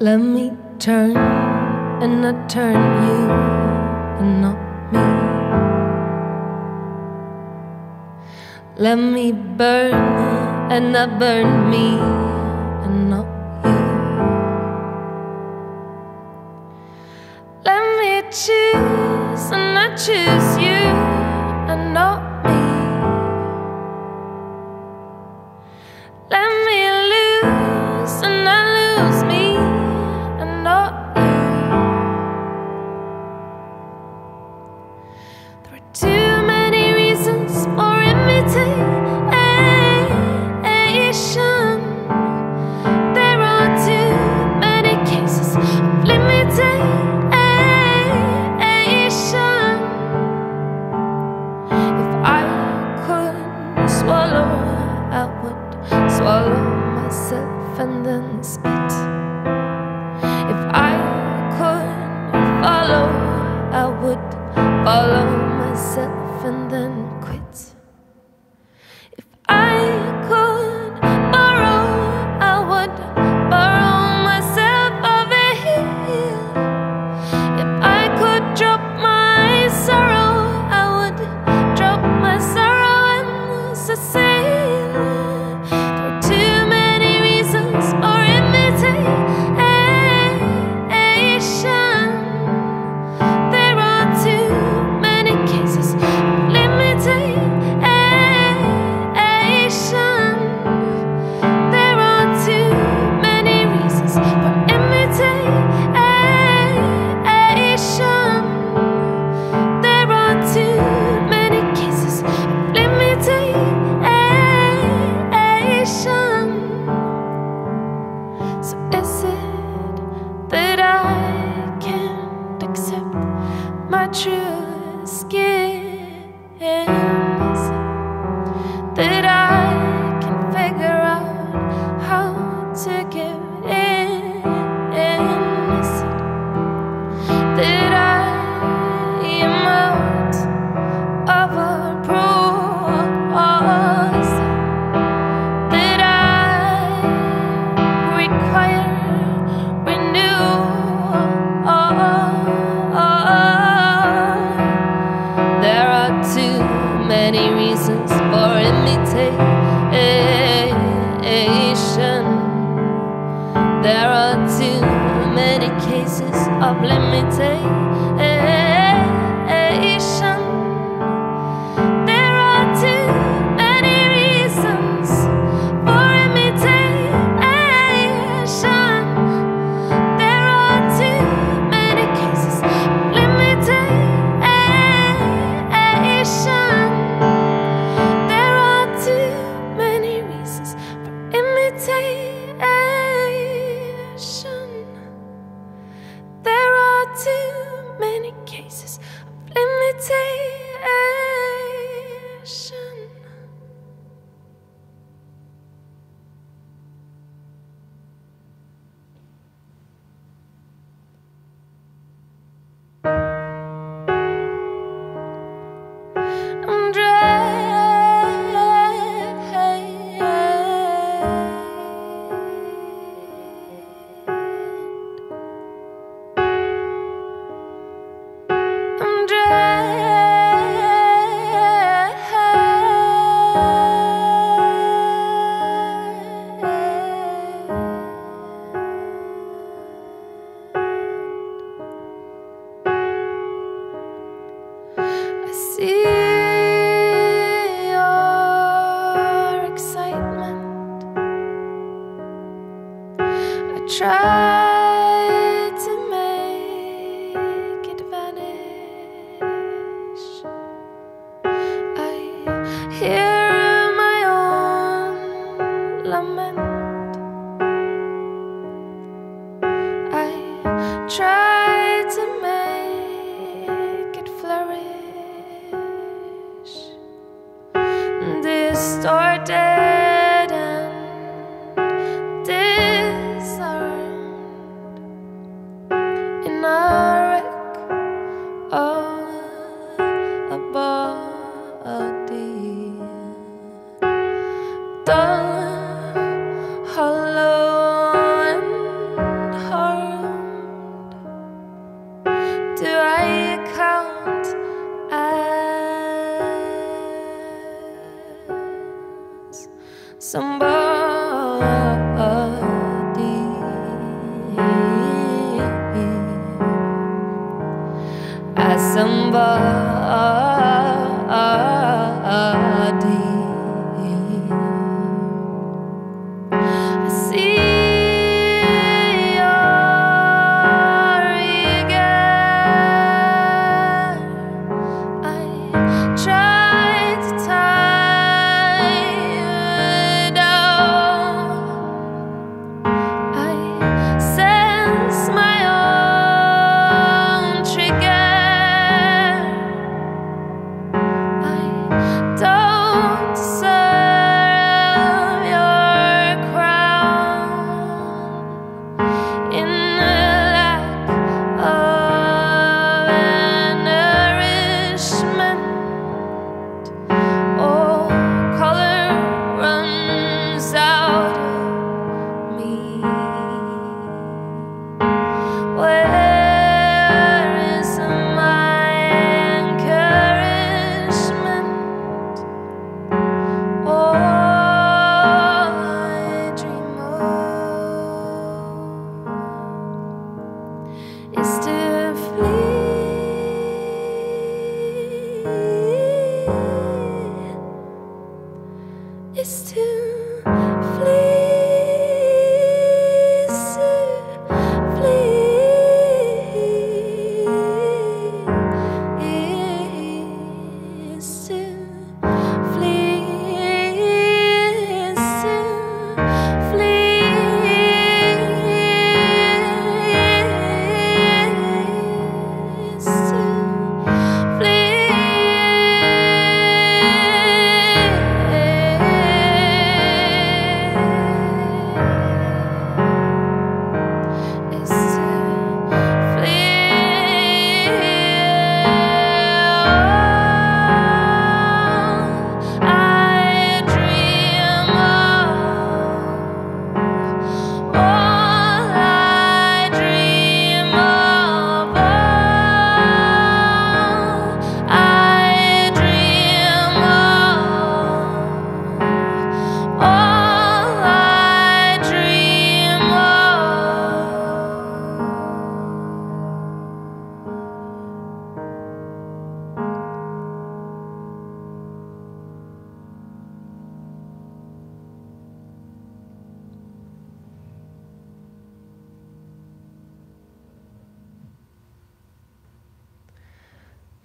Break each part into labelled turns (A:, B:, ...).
A: Let me turn and not turn you and not me. Let me burn and not burn me.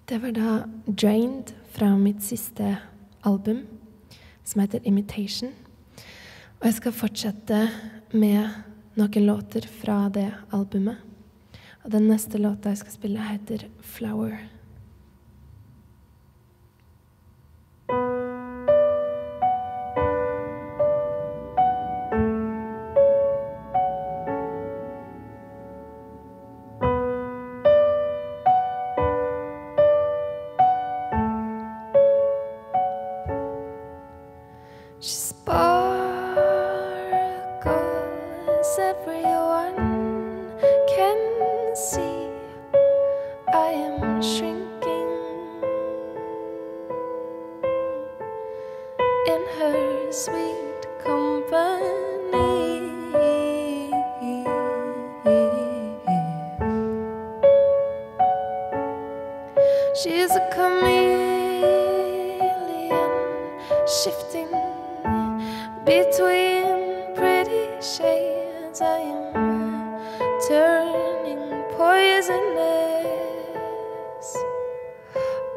A: Det var da 'Drained' fra mitt siste album, som heter 'Imitation'. Og jeg skal fortsette med noen låter fra det albumet. Og den neste låta jeg skal spille, heter 'Flower'.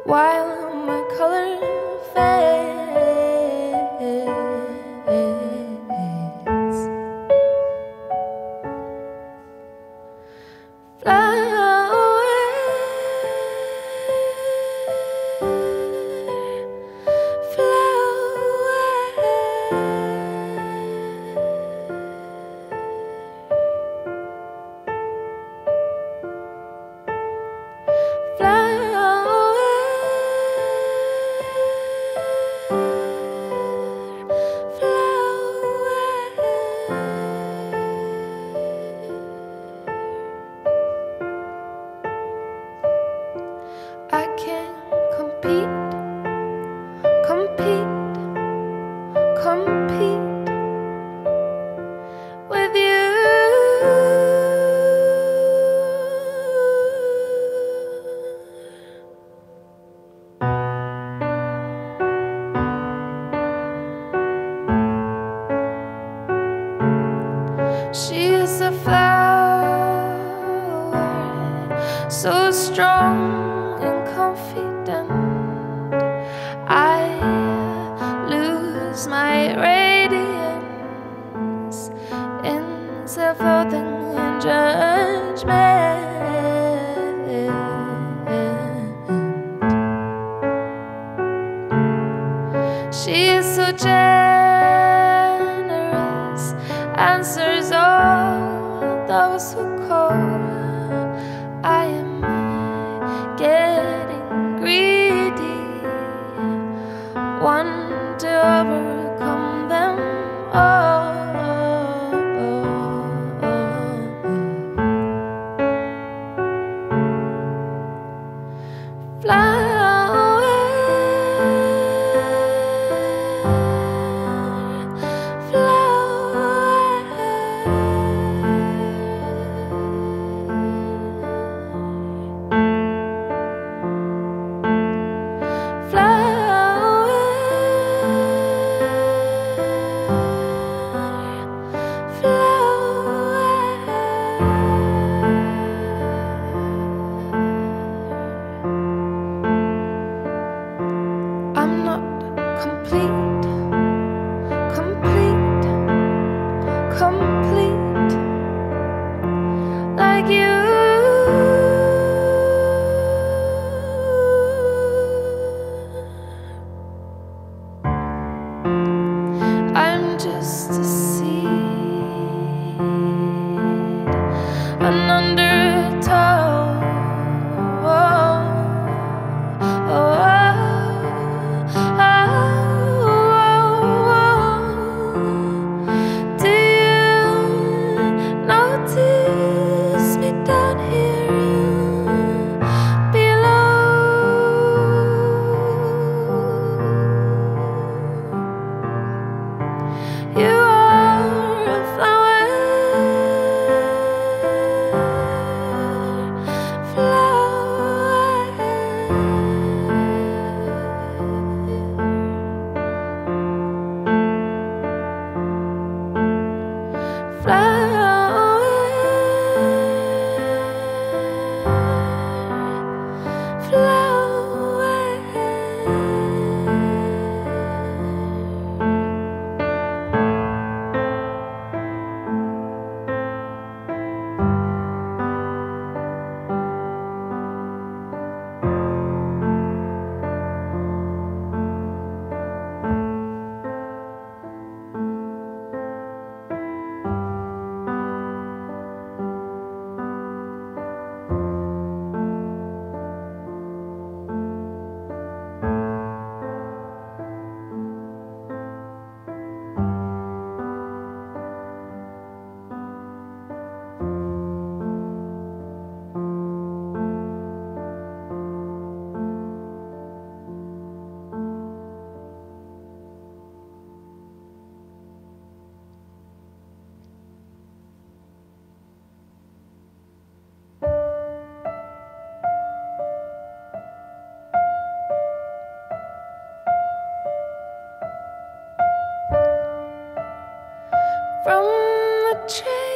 A: while just From the train,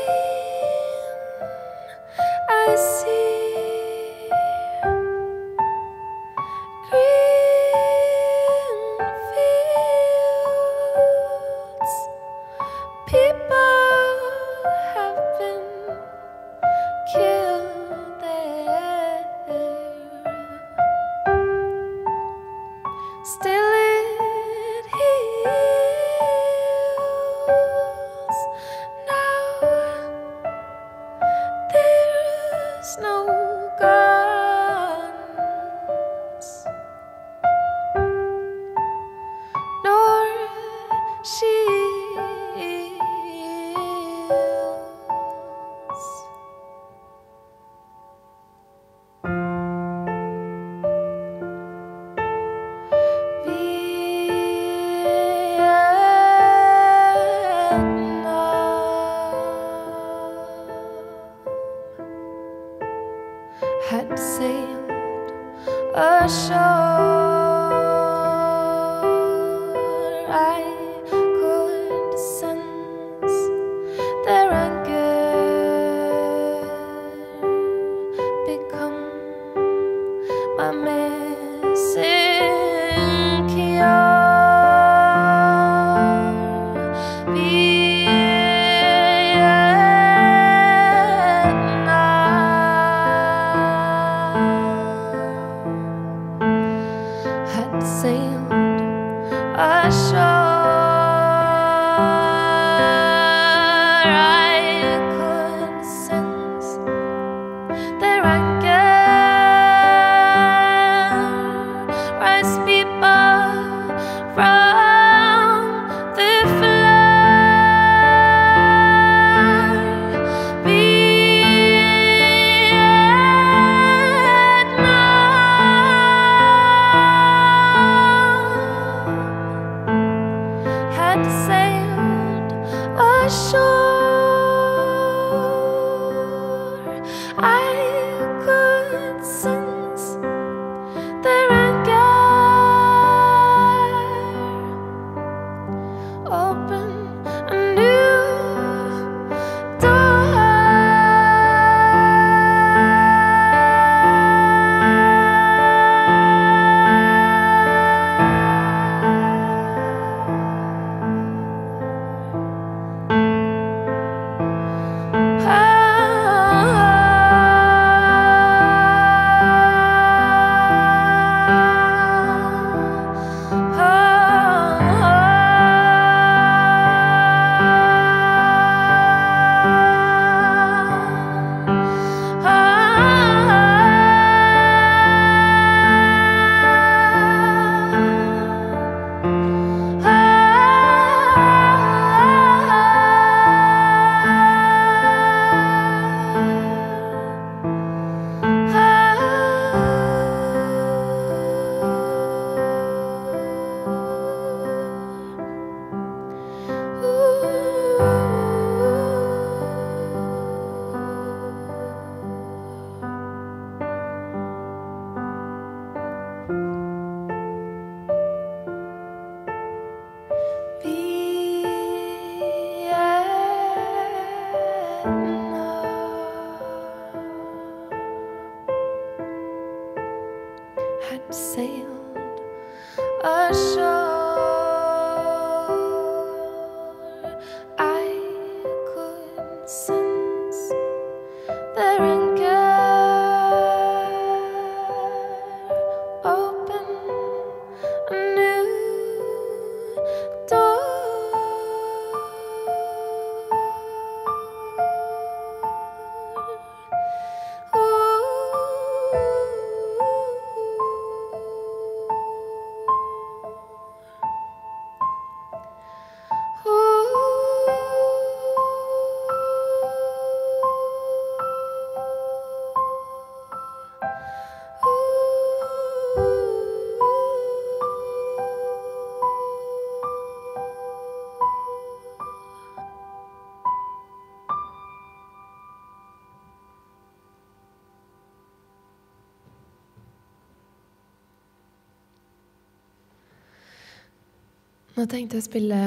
A: Nå tenkte jeg å spille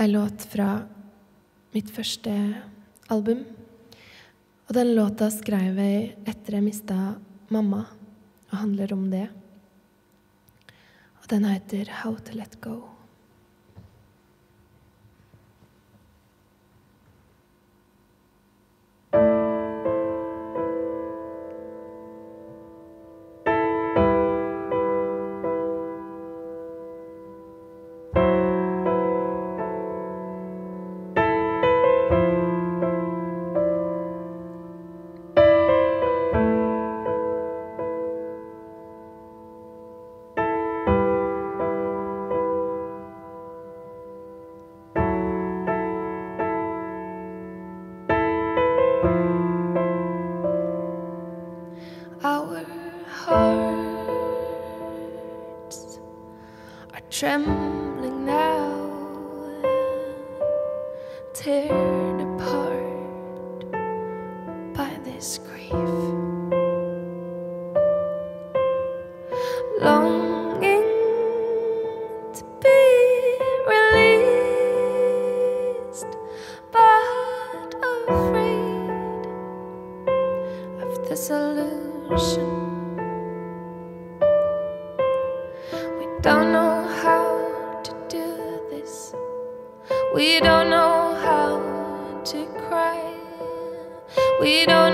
A: ei låt fra mitt første album. Og den låta skrev jeg etter jeg mista mamma, og handler om det. Og den heter How to Let Go. tremble. We don't know how to cry. We don't.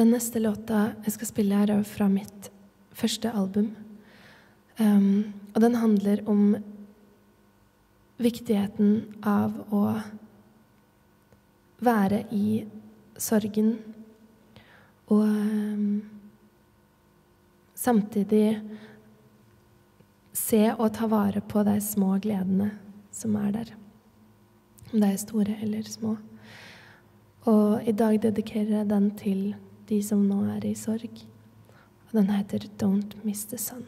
A: Den neste låta jeg skal spille, her er fra mitt første album. Um, og den handler om viktigheten av å være i sorgen og um, samtidig se og ta vare på de små gledene som er der. Om de er store eller små. Og i dag dedikerer jeg den til de som nå er i sorg. Og den heter Don't Miss the Sun.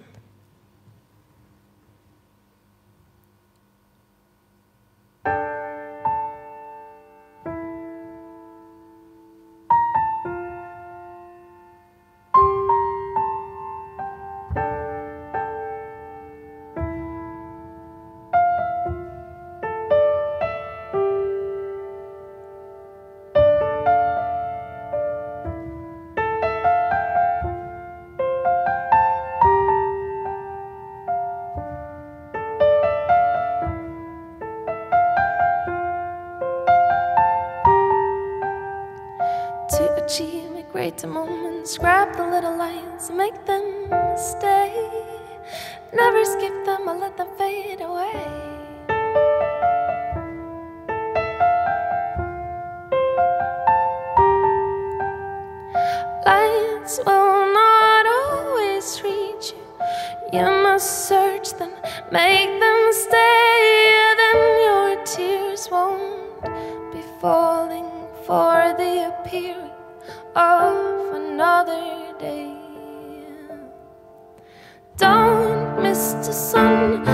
A: the sun.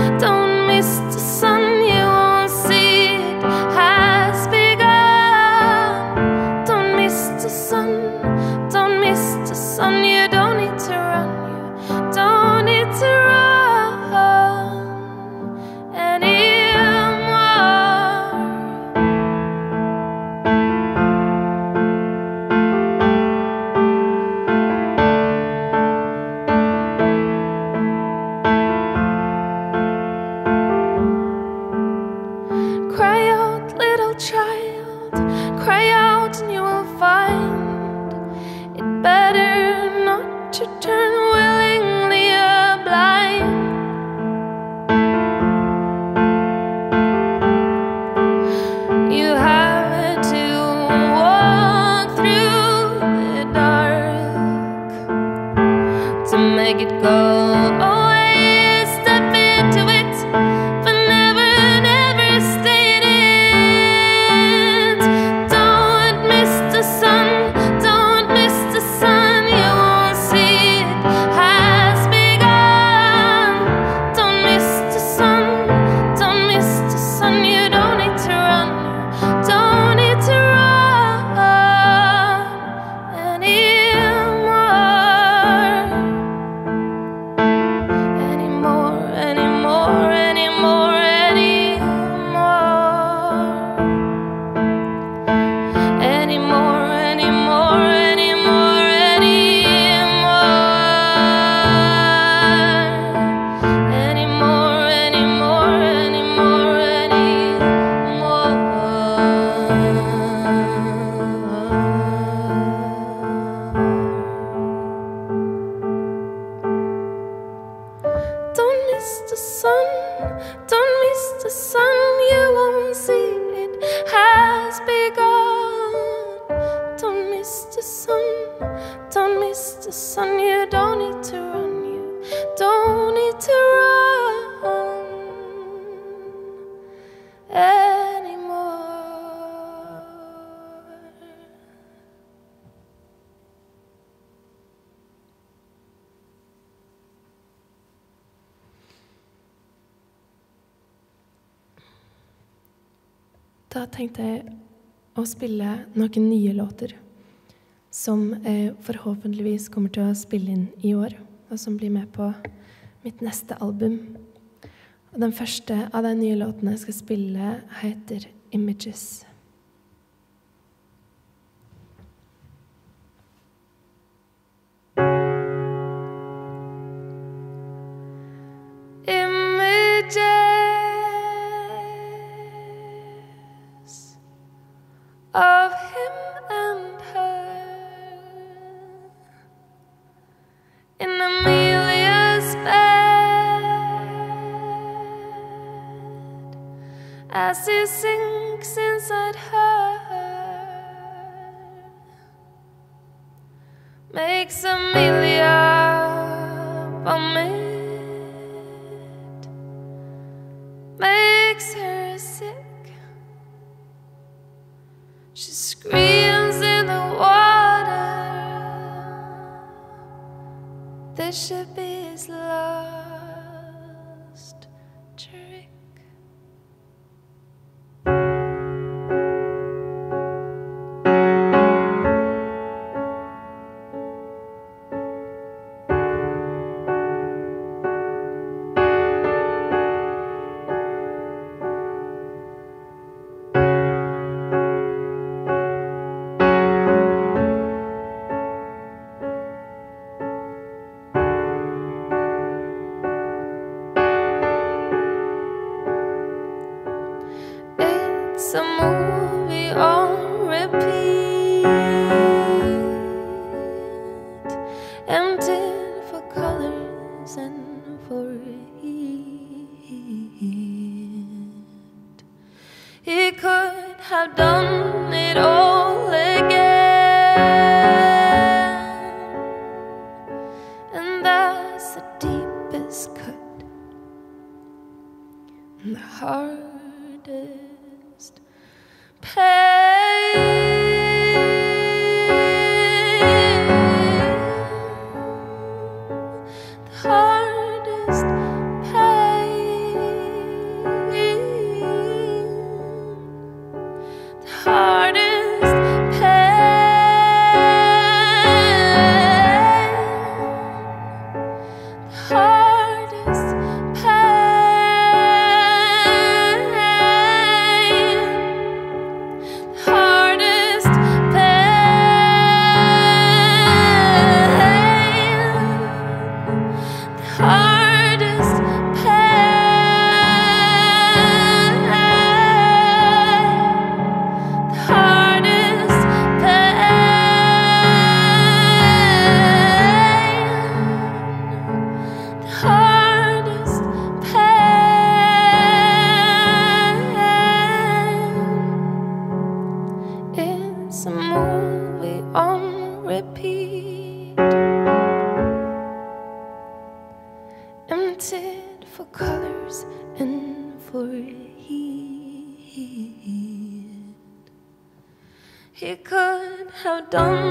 A: tenkte jeg å spille noen nye låter som jeg forhåpentligvis kommer til å spille inn i år, og som blir med på mitt neste album. Og den første av de nye låtene jeg skal spille, heter 'Images'. Done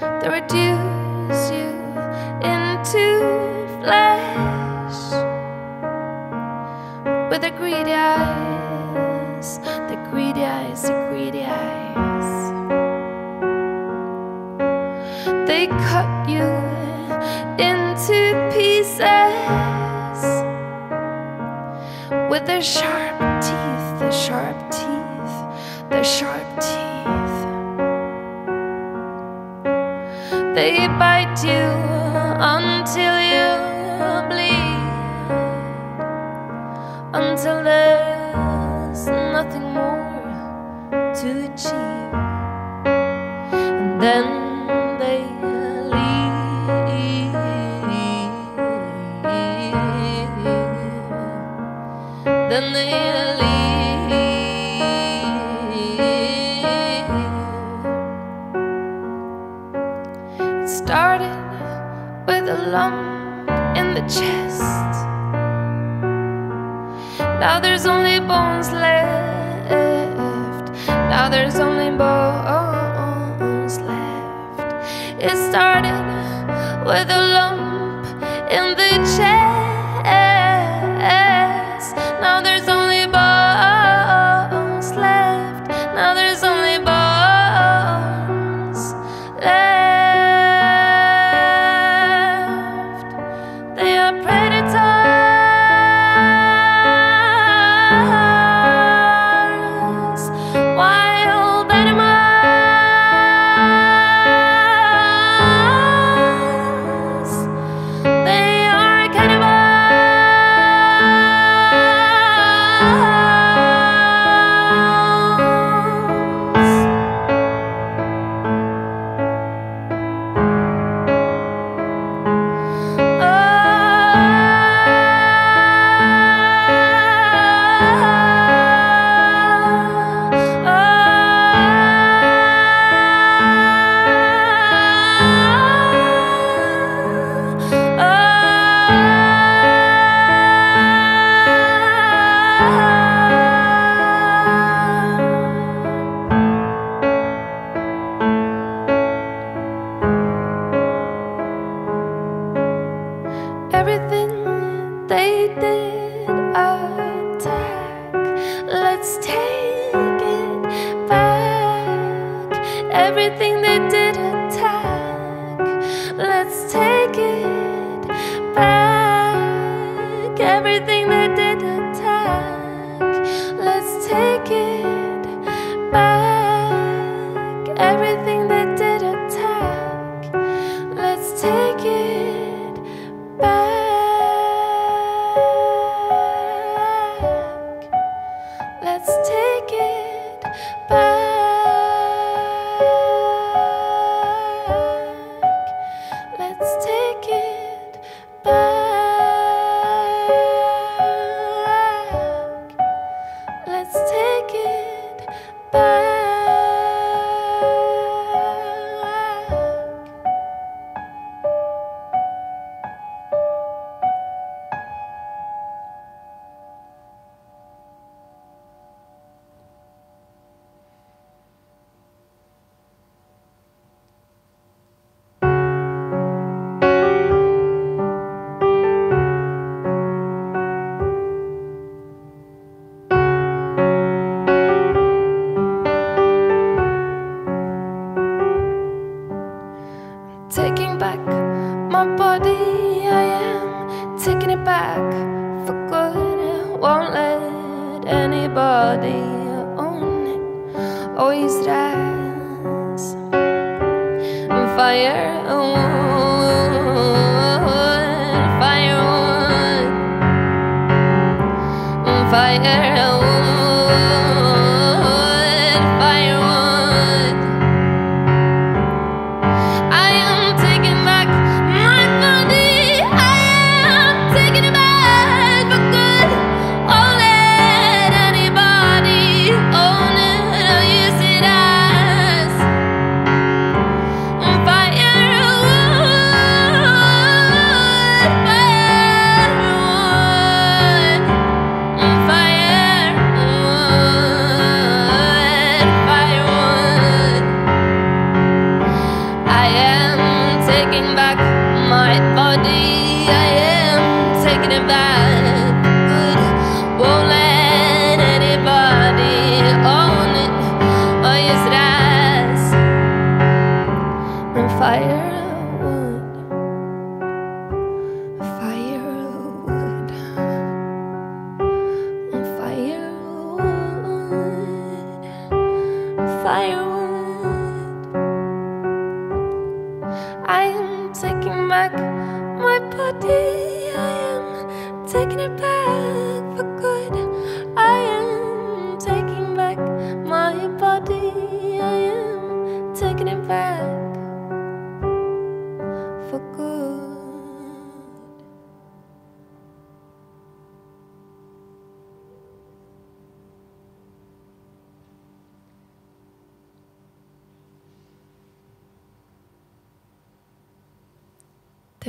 A: that reduce you into flesh with the greedy eyes, the greedy eyes, the greedy eyes. They cut you into pieces with their sharp teeth, their sharp teeth, their sharp bite you until you chest. Now there's only bones left. Now there's only bones left. It started with a lump Everything they did attack. fire on, fire on, fire on.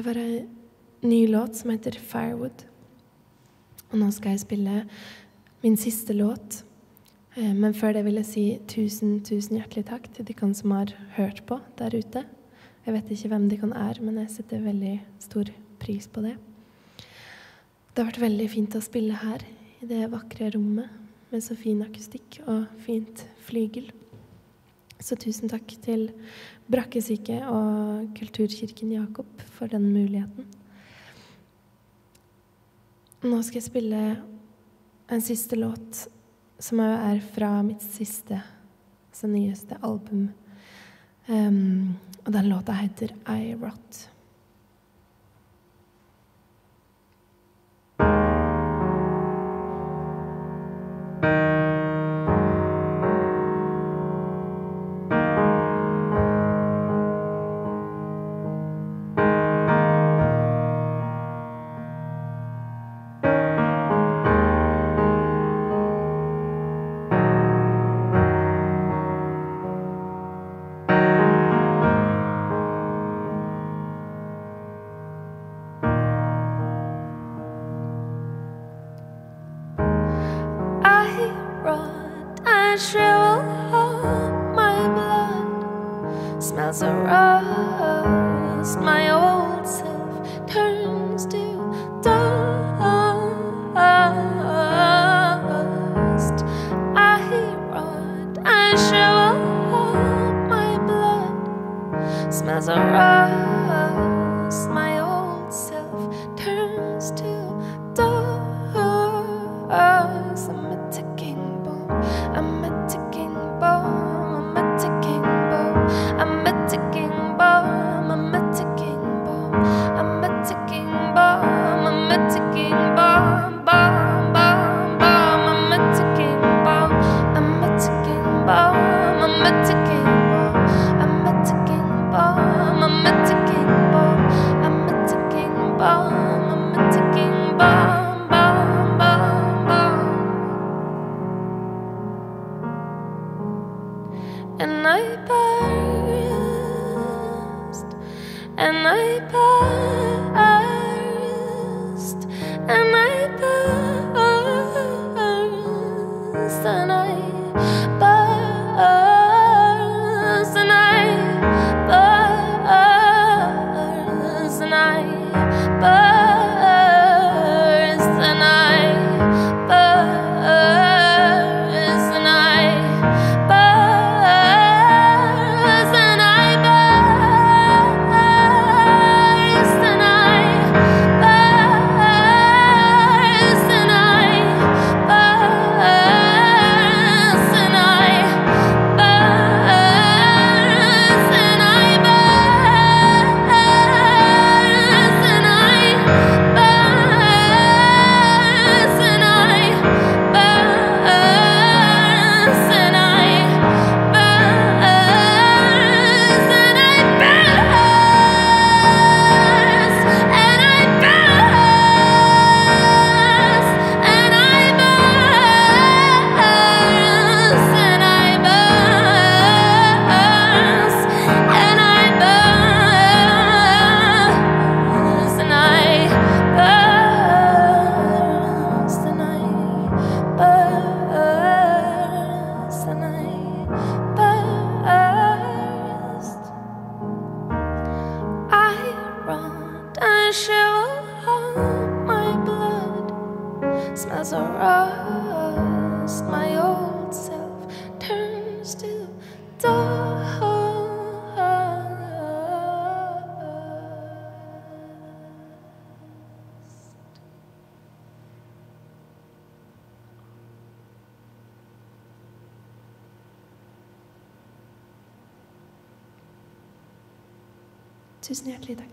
A: Det var en ny låt som heter 'Firewood'. Og nå skal jeg spille min siste låt. Eh, Men før det vil jeg si tusen, tusen hjertelig takk til de som har hørt på der ute. Jeg vet ikke hvem de kan er, men jeg setter veldig stor pris på det. Det har vært veldig fint å spille her, i det vakre rommet med så fin akustikk og fint flygel. Så tusen takk til Brakkesyke og Kulturkirken Jakob for den muligheten. Nå skal jeg spille en siste låt som er fra mitt siste, så nyeste album. Um, og den låta heter I Rot. And I burst, Tusen hjertelig takk.